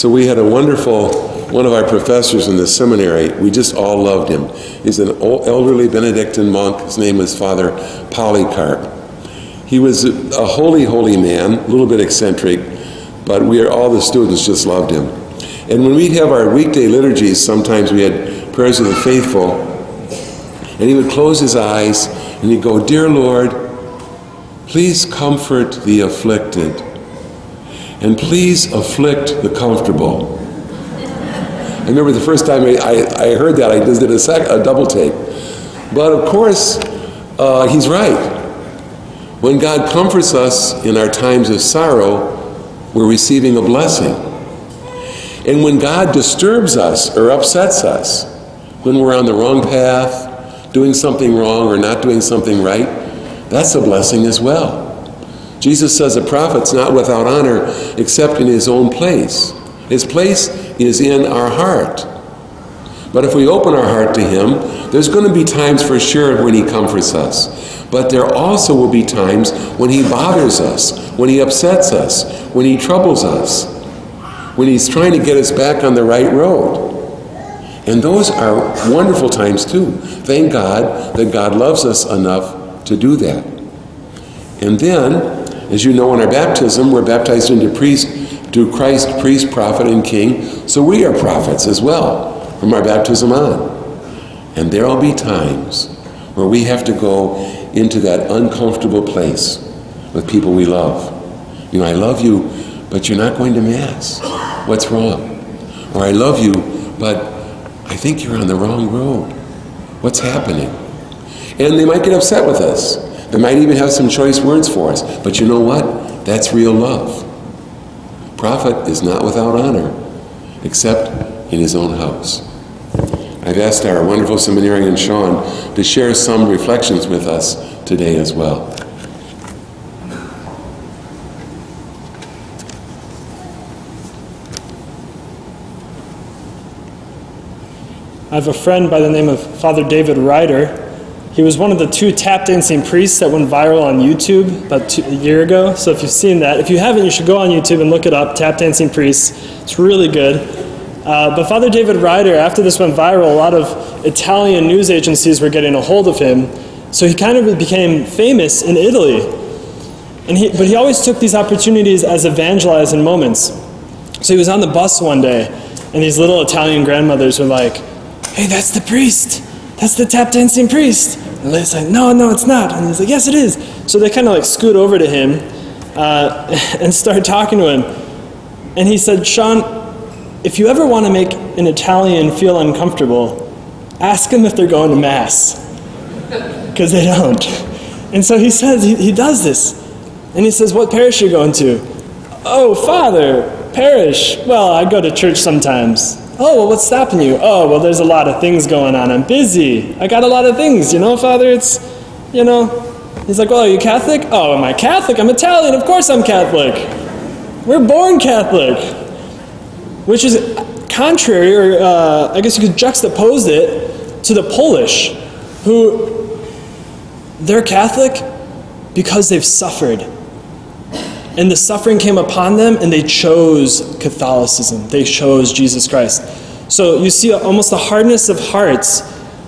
So we had a wonderful, one of our professors in the seminary, we just all loved him. He's an elderly Benedictine monk. His name was Father Polycarp. He was a holy, holy man, a little bit eccentric, but we are, all the students just loved him. And when we'd have our weekday liturgies, sometimes we had prayers of the faithful, and he would close his eyes and he'd go, Dear Lord, please comfort the afflicted and please afflict the comfortable. I remember the first time I, I, I heard that, I just did a, sec, a double take. But of course, uh, he's right. When God comforts us in our times of sorrow, we're receiving a blessing. And when God disturbs us or upsets us, when we're on the wrong path, doing something wrong or not doing something right, that's a blessing as well. Jesus says a prophet's not without honor except in his own place. His place is in our heart. But if we open our heart to him, there's going to be times for sure when he comforts us. But there also will be times when he bothers us, when he upsets us, when he troubles us, when he's trying to get us back on the right road. And those are wonderful times too. Thank God that God loves us enough to do that. And then as you know, in our baptism, we're baptized into priest, to Christ, priest, prophet, and king. So we are prophets as well from our baptism on. And there'll be times where we have to go into that uncomfortable place with people we love. You know, I love you, but you're not going to Mass. What's wrong? Or I love you, but I think you're on the wrong road. What's happening? And they might get upset with us. They might even have some choice words for us. But you know what? That's real love. Prophet is not without honor, except in his own house. I've asked our wonderful seminarian Sean to share some reflections with us today as well. I have a friend by the name of Father David Ryder he was one of the two tap dancing priests that went viral on YouTube about two, a year ago. So if you've seen that, if you haven't, you should go on YouTube and look it up, Tap Dancing Priests. It's really good. Uh, but Father David Ryder, after this went viral, a lot of Italian news agencies were getting a hold of him. So he kind of became famous in Italy. And he, but he always took these opportunities as evangelizing moments. So he was on the bus one day, and these little Italian grandmothers were like, Hey, that's the priest that's the tap dancing priest. And Leah's like, no, no, it's not. And he's like, yes, it is. So they kind of like scoot over to him uh, and start talking to him. And he said, Sean, if you ever want to make an Italian feel uncomfortable, ask them if they're going to Mass. Because they don't. And so he says, he, he does this. And he says, What parish are you going to? Oh, Father, parish. Well, I go to church sometimes. Oh, well, what's stopping you? Oh, well, there's a lot of things going on. I'm busy. I got a lot of things, you know, Father. It's, you know. He's like, well, are you Catholic? Oh, am I Catholic? I'm Italian. Of course I'm Catholic. We're born Catholic. Which is contrary, or uh, I guess you could juxtapose it to the Polish, who they're Catholic because they've suffered and the suffering came upon them, and they chose Catholicism. They chose Jesus Christ. So you see almost a hardness of hearts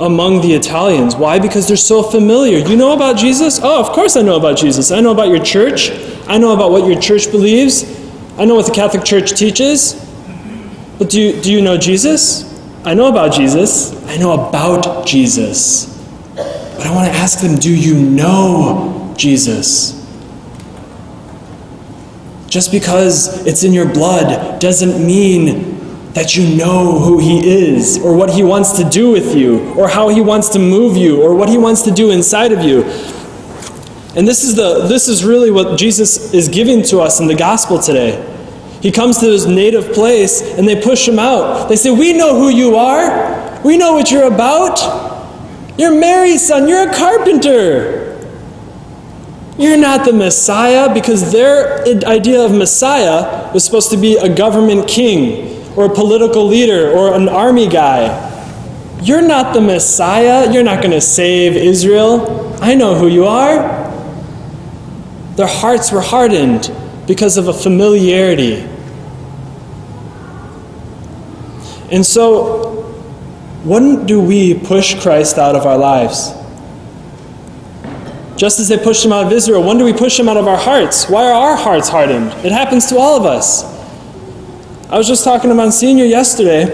among the Italians. Why? Because they're so familiar. You know about Jesus? Oh, of course I know about Jesus. I know about your church. I know about what your church believes. I know what the Catholic Church teaches. But do you, do you know Jesus? I know about Jesus. I know about Jesus. But I want to ask them do you know Jesus? Just because it's in your blood doesn't mean that you know who He is, or what He wants to do with you, or how He wants to move you, or what He wants to do inside of you. And this is, the, this is really what Jesus is giving to us in the gospel today. He comes to his native place and they push him out. They say, We know who you are. We know what you're about. You're Mary's son. You're a carpenter. You're not the Messiah because their idea of Messiah was supposed to be a government king or a political leader or an army guy. You're not the Messiah. You're not going to save Israel. I know who you are. Their hearts were hardened because of a familiarity. And so, when do we push Christ out of our lives? Just as they pushed him out of Israel, when do we push him out of our hearts? Why are our hearts hardened? It happens to all of us. I was just talking to Monsignor yesterday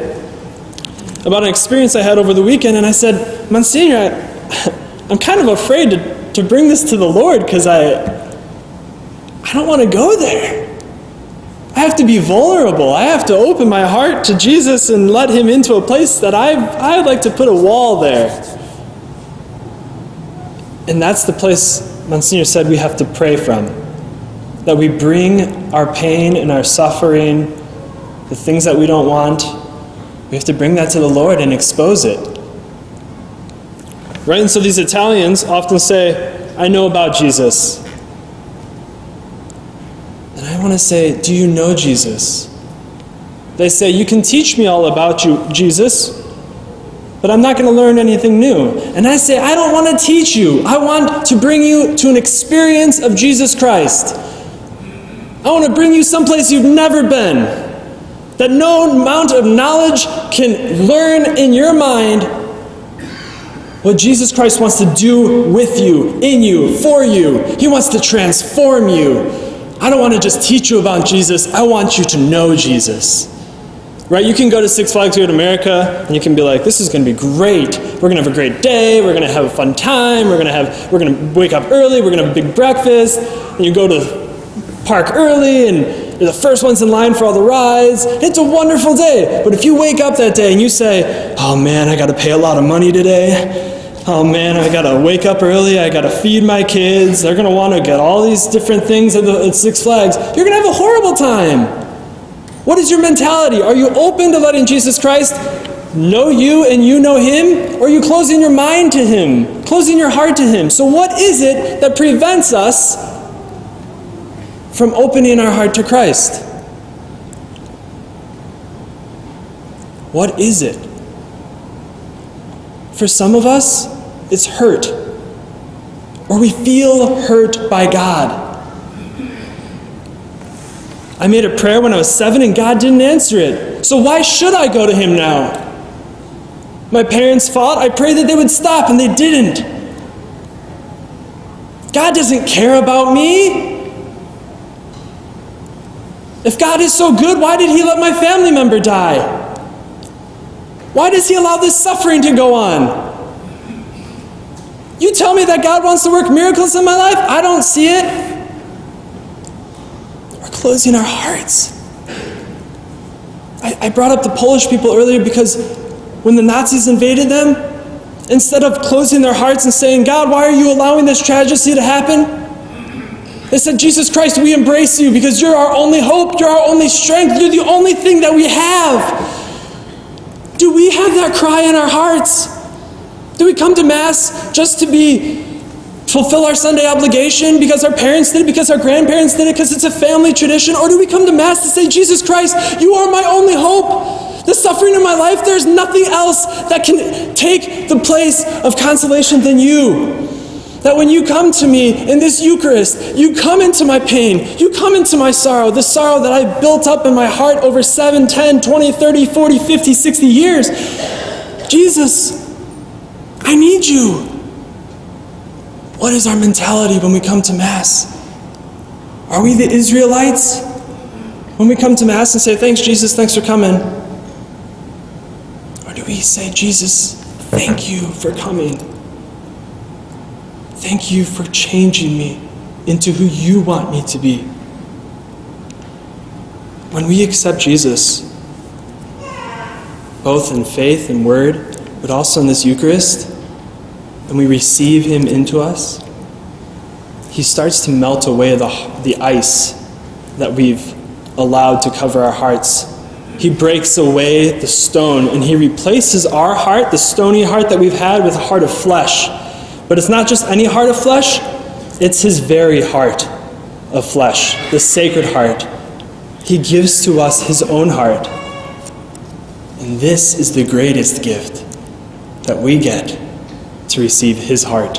about an experience I had over the weekend, and I said, Monsignor, I, I'm kind of afraid to, to bring this to the Lord because I, I don't want to go there. I have to be vulnerable. I have to open my heart to Jesus and let Him into a place that I I'd like to put a wall there. And that's the place Monsignor said we have to pray from. That we bring our pain and our suffering, the things that we don't want, we have to bring that to the Lord and expose it. Right? And so these Italians often say, I know about Jesus. Want to say, Do you know Jesus? They say, You can teach me all about you, Jesus, but I'm not going to learn anything new. And I say, I don't want to teach you. I want to bring you to an experience of Jesus Christ. I want to bring you someplace you've never been. That no amount of knowledge can learn in your mind what Jesus Christ wants to do with you, in you, for you. He wants to transform you. I don't want to just teach you about Jesus, I want you to know Jesus. Right? You can go to Six Flags in America and you can be like, this is going to be great. We're going to have a great day. We're going to have a fun time. We're going to have we're going to wake up early. We're going to have a big breakfast. And you go to the park early and you're the first ones in line for all the rides. It's a wonderful day. But if you wake up that day and you say, "Oh man, I got to pay a lot of money today." Oh man, I gotta wake up early, I gotta feed my kids, they're gonna wanna get all these different things at, the, at Six Flags, you're gonna have a horrible time. What is your mentality? Are you open to letting Jesus Christ know you and you know him? Or are you closing your mind to him, closing your heart to him? So, what is it that prevents us from opening our heart to Christ? What is it? For some of us, it's hurt. Or we feel hurt by God. I made a prayer when I was seven and God didn't answer it. So why should I go to Him now? My parents fought. I prayed that they would stop and they didn't. God doesn't care about me. If God is so good, why did He let my family member die? Why does He allow this suffering to go on? You tell me that God wants to work miracles in my life, I don't see it. We're closing our hearts. I, I brought up the Polish people earlier because when the Nazis invaded them, instead of closing their hearts and saying, God, why are you allowing this tragedy to happen? They said, Jesus Christ, we embrace you because you're our only hope, you're our only strength, you're the only thing that we have. Do we have that cry in our hearts? Do we come to Mass just to be fulfill our Sunday obligation because our parents did it, because our grandparents did it, because it's a family tradition? Or do we come to Mass to say, Jesus Christ, you are my only hope? The suffering in my life, there's nothing else that can take the place of consolation than you. That when you come to me in this Eucharist, you come into my pain, you come into my sorrow, the sorrow that I built up in my heart over 7, 10, 20, 30, 40, 50, 60 years. Jesus, I need you. What is our mentality when we come to Mass? Are we the Israelites? When we come to Mass and say, Thanks, Jesus, thanks for coming? Or do we say, Jesus, thank you for coming? Thank you for changing me into who you want me to be. When we accept Jesus, both in faith and word, but also in this Eucharist, and we receive Him into us, He starts to melt away the, the ice that we've allowed to cover our hearts. He breaks away the stone and He replaces our heart, the stony heart that we've had, with a heart of flesh. But it's not just any heart of flesh, It's his very heart of flesh, the sacred heart. He gives to us his own heart. And this is the greatest gift that we get to receive his heart.